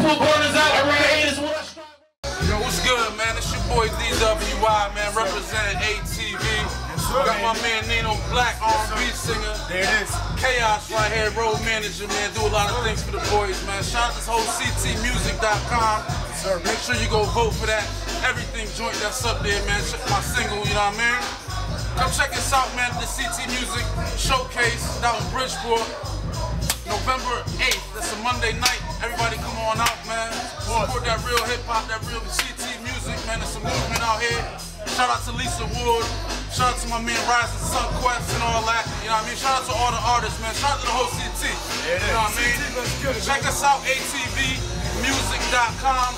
Out around I strive. Yo, what's good, man? It's your boy DWI, man, representing ATV. Got my man Nino Black, R&B singer. There it is. Chaos right here, road manager, man. Do a lot of things for the boys, man. Shout out this whole CTmuzik.com. Sir, make sure you go vote for that. Everything joint that's up there, man. Check my single, you know what I mean? Come check us out, man, the CT Muzik Showcase down in Bridgeport, November 8th. That's a Monday night. Everybody come on out, man. Support that real hip hop, that real CT music, man. It's a movement out here. Shout out to Lisa Wood. Shout out to my man Rising Sun Quest and all that. You know what I mean? Shout out to all the artists, man. Shout out to the whole CT. You know what I mean? Let's get it, Check us out, atvmusic.com.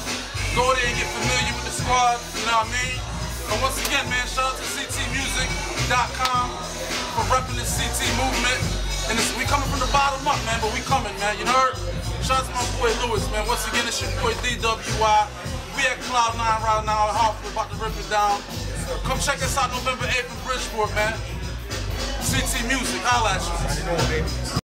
Go there and get familiar with the squad. You know what I mean? And once again, man, shout out to ctmuzik.com for repping the CT movement. And it's, we coming from the bottom up, man, but we coming, man. You heard? Shout out to my boy Lewis, man. Once again, it's your boy DWI. We at Cloud9 right now at Hartford, about to rip it down. Come check us out November 8th in Bridgeport, man. CT Muzik, holla at you.